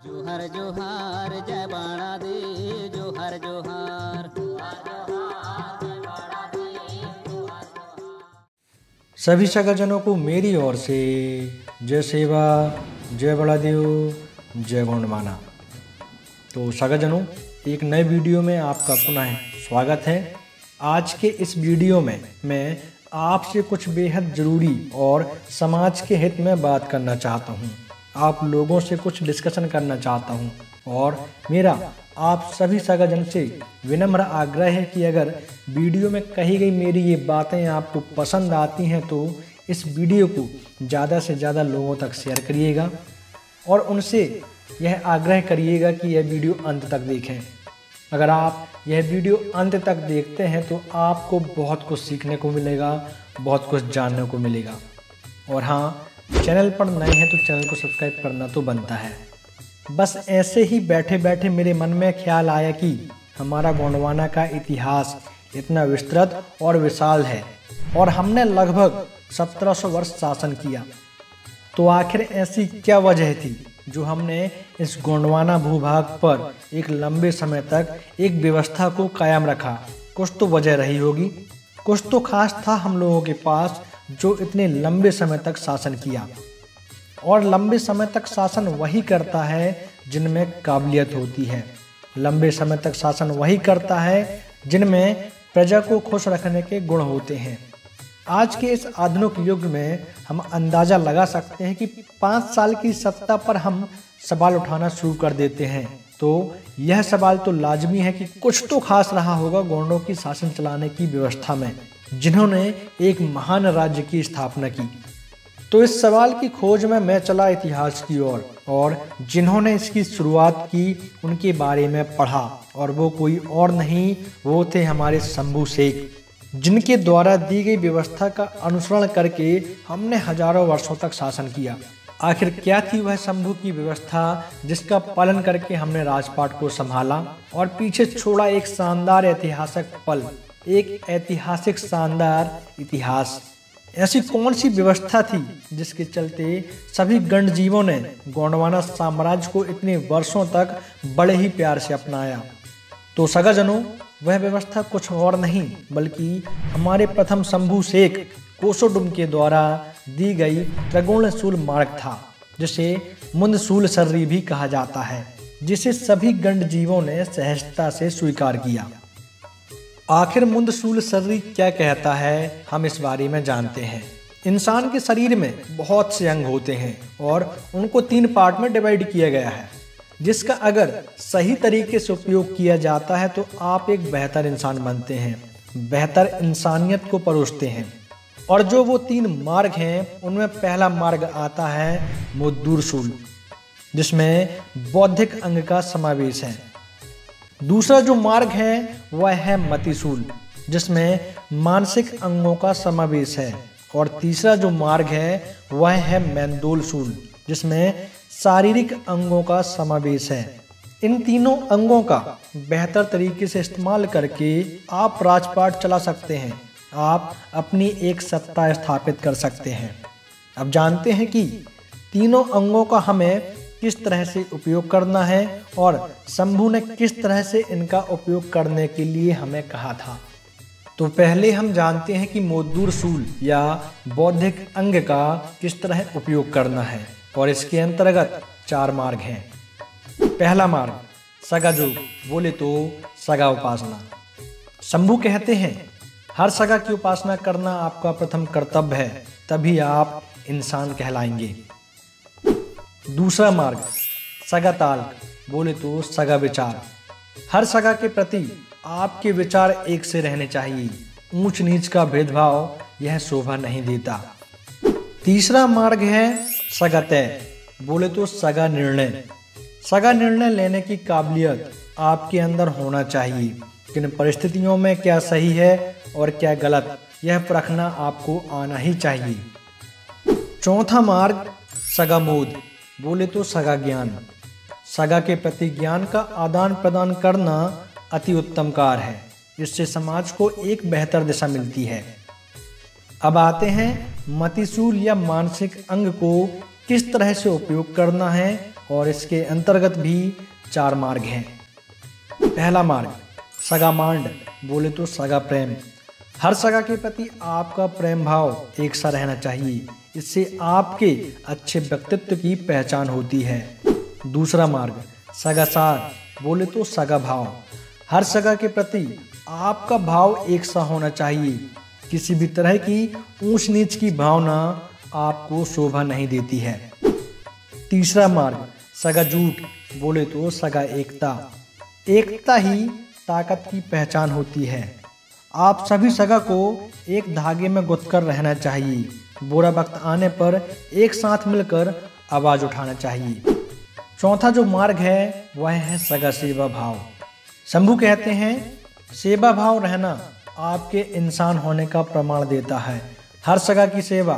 जोहर जोहार, जय बाणा दे, जोहर जोहार। सभी सगाजनों को मेरी ओर से जय सेवा, जय बड़ा देव जय गौंडमाना तो सगाजनों एक नए वीडियो में आपका पुनः स्वागत है। आज के इस वीडियो में मैं आपसे कुछ बेहद ज़रूरी और समाज के हित में बात करना चाहता हूँ। आप लोगों से कुछ डिस्कशन करना चाहता हूँ। और मेरा, आप सभी सगाजन से विनम्र आग्रह है कि अगर वीडियो में कही गई मेरी ये बातें आपको पसंद आती हैं तो इस वीडियो को ज़्यादा से ज़्यादा लोगों तक शेयर करिएगा और उनसे यह आग्रह करिएगा कि यह वीडियो अंत तक देखें। अगर आप यह वीडियो अंत तक देखते हैं तो आपको बहुत कुछ सीखने को मिलेगा, बहुत कुछ जानने को मिलेगा। और हाँ चैनल पर नए हैं तो चैनल को सब्सक्राइब करना तो बनता है। बस ऐसे ही बैठे बैठे मेरे मन में ख्याल आया कि हमारा गोंडवाना का इतिहास इतना विस्तृत और विशाल है और हमने लगभग 1700 वर्ष शासन किया। तो आखिर ऐसी क्या वजह थी जो हमने इस गोंडवाना भूभाग पर एक लंबे समय तक एक व्यवस्था को कायम रखा? कुछ तो वजह रही होगी। कुछ तो खास था हम लोगों के पास जो इतने लंबे समय तक शासन किया। और लंबे समय तक शासन वही करता है जिनमें काबिलियत होती है। लंबे समय तक शासन वही करता है जिनमें प्रजा को खुश रखने के गुण होते हैं। आज के इस आधुनिक युग में हम अंदाज़ा लगा सकते हैं कि पाँच साल की सत्ता पर हम सवाल उठाना शुरू कर देते हैं। तो यह सवाल तो लाजमी है कि कुछ तो खास रहा होगा गोंडों की शासन चलाने की व्यवस्था में। जिन्होंने एक महान राज्य की स्थापना की। तो इस सवाल की खोज में मैं चला इतिहास की ओर और, और जिन्होंने इसकी शुरुआत की उनके बारे में पढ़ा और वो कोई और नहीं वो थे हमारे शंभू शेख जिनके द्वारा दी गई व्यवस्था का अनुसरण करके हमने हज़ारों वर्षों तक शासन किया। आखिर क्या थी वह शंभू की व्यवस्था जिसका पालन करके हमने राजपाट को संभाला और पीछे छोड़ा एक शानदार ऐतिहासिक पल? एक ऐतिहासिक शानदार इतिहास। ऐसी कौन सी व्यवस्था थी जिसके चलते सभी गणजीवों ने गोंडवाना साम्राज्य को इतने वर्षों तक बड़े ही प्यार से अपनाया? तो सगाजनों, वह व्यवस्था कुछ और नहीं, बल्कि हमारे प्रथम शंभु शेख कोसोडुम के द्वारा दी गई त्रिगुणशूल मार्ग था, जिसे मुंदसूल सर्री भी कहा जाता है, जिसे सभी गंड जीवों ने सहजता से स्वीकार किया। आखिर मुंदसूल शरीर क्या कहता है, हम इस बारे में जानते हैं। इंसान के शरीर में बहुत से अंग होते हैं और उनको तीन पार्ट में डिवाइड किया गया है। जिसका अगर सही तरीके से उपयोग किया जाता है तो आप एक बेहतर इंसान बनते हैं, बेहतर इंसानियत को परोसते हैं। और जो वो तीन मार्ग हैं, उनमें पहला मार्ग आता है मुद्दूरसूल जिसमें बौद्धिक अंग का समावेश है। दूसरा जो मार्ग है, वह है मतिसूल जिसमें मानसिक अंगों का समावेश है। और तीसरा जो मार्ग है, वह है मैंदोल सूल जिसमें शारीरिक अंगों का समावेश है। इन तीनों अंगों का बेहतर तरीके से इस्तेमाल करके आप राजपाट चला सकते हैं। आप अपनी एक सत्ता स्थापित कर सकते हैं। अब जानते हैं कि तीनों अंगों का हमें किस तरह से उपयोग करना है और शंभु ने किस तरह से इनका उपयोग करने के लिए हमें कहा था। तो पहले हम जानते हैं कि मोदूर सूल या बौद्धिक अंग का किस तरह उपयोग करना है और इसके अंतर्गत चार मार्ग हैं। पहला मार्ग, सगा जो, बोले तो सगा उपासना। शंभु कहते हैं, हर सगा की उपासना करना आपका प्रथम कर्तव्य है, तभी आप इंसान कहलाएँगे। दूसरा मार्ग, सगा ताल, बोले तो सगा विचार। हर सगा के प्रति आपके विचार एक से रहने चाहिए। ऊंच नीच का भेदभाव यह शोभा नहीं देता। तीसरा मार्ग है सगा तय, बोले तो सगा निर्णय। सगा निर्णय लेने की काबिलियत आपके अंदर होना चाहिए। किन परिस्थितियों में क्या सही है और क्या गलत, यह परखना आपको आना ही चाहिए। चौथा मार्ग, सगा मोद। बोले तो सगा ज्ञान। सगा के प्रति ज्ञान का आदान प्रदान करना अति उत्तम कार्य है इससे समाज को एक बेहतर दिशा मिलती है। अब आते हैं मतिसूल या मानसिक अंग को किस तरह से उपयोग करना है और इसके अंतर्गत भी चार मार्ग हैं। पहला मार्ग, सगा मांड, बोले तो सगा प्रेम। हर सगा के प्रति आपका प्रेम भाव एक सा रहना चाहिए। इससे आपके अच्छे व्यक्तित्व की पहचान होती है। दूसरा मार्ग, सगा सार बोले तो सगा भाव। हर सगा के प्रति आपका भाव एक सा होना चाहिए। किसी भी तरह की ऊंच नीच की भावना आपको शोभा नहीं देती है। तीसरा मार्ग, सगा झूठ, बोले तो सगा एकता। एकता ही ताकत की पहचान होती है। आप सभी सगा को एक धागे में गुथ कर रहना चाहिए। बुरा वक्त आने पर एक साथ मिलकर आवाज़ उठाना चाहिए। चौथा जो मार्ग है, वह है सगा सेवा भाव। शंभू कहते हैं, सेवा भाव रहना आपके इंसान होने का प्रमाण देता है। हर सगा की सेवा,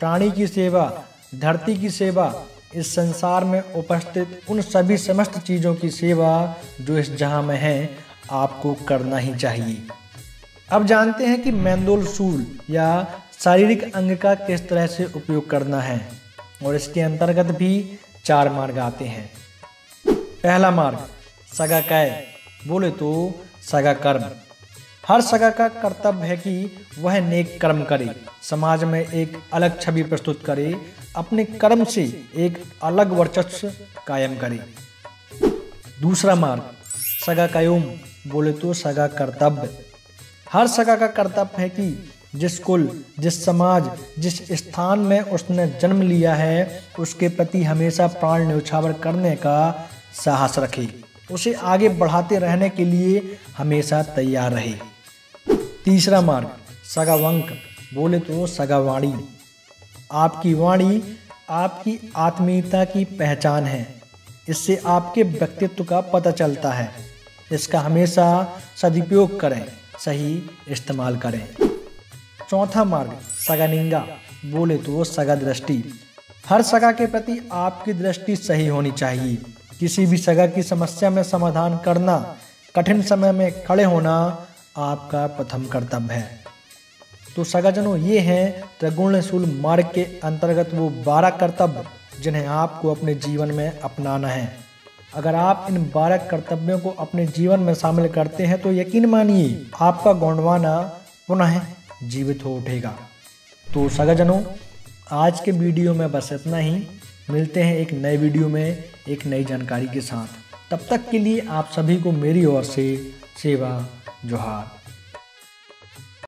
प्राणी की सेवा, धरती की सेवा, इस संसार में उपस्थित उन सभी समस्त चीज़ों की सेवा जो इस जहाँ में है, आपको करना ही चाहिए। अब जानते हैं कि मैंदोल सूल या शारीरिक अंग का किस तरह से उपयोग करना है और इसके अंतर्गत भी चार मार्ग आते हैं। पहला मार्ग, सगा कै। बोले तो सगा कर्म। हर सगा का कर्तव्य है कि वह नेक कर्म करे। समाज में एक अलग छवि प्रस्तुत करे। अपने कर्म से एक अलग वर्चस्व कायम करे। दूसरा मार्ग, सगा कायोम। बोले तो सगा कर्तव्य। हर सगा का कर्तव्य है कि जिस कुल, जिस समाज, जिस स्थान में उसने जन्म लिया है, उसके प्रति हमेशा प्राण न्यौछावर करने का साहस रखे। उसे आगे बढ़ाते रहने के लिए हमेशा तैयार रहे। तीसरा मार्ग सगावंक बोले तो सगावाणी आपकी वाणी आपकी आत्मीयता की पहचान है। इससे आपके व्यक्तित्व का पता चलता है। इसका हमेशा सदुपयोग करें। सही इस्तेमाल करें। चौथा मार्ग सगानिंगा बोले तो सगा दृष्टि। हर सगा के प्रति आपकी दृष्टि सही होनी चाहिए। किसी भी सगा की समस्या में समाधान करना, कठिन समय में खड़े होना आपका प्रथम कर्तव्य है। तो सगाजनों, ये हैं त्रिगुण शूल मार्ग के अंतर्गत वो बारह कर्तव्य, जिन्हें आपको अपने जीवन में अपनाना है। अगर आप इन बारह कर्तव्यों को अपने जीवन में शामिल करते हैं तो यकीन मानिए, आपका गौंडवाना पुनः जीवित हो उठेगा। तो सगाजनों, आज के वीडियो में बस इतना ही। मिलते हैं एक नए वीडियो में, एक नई जानकारी के साथ। तब तक के लिए आप सभी को मेरी ओर से सेवा, जोहार।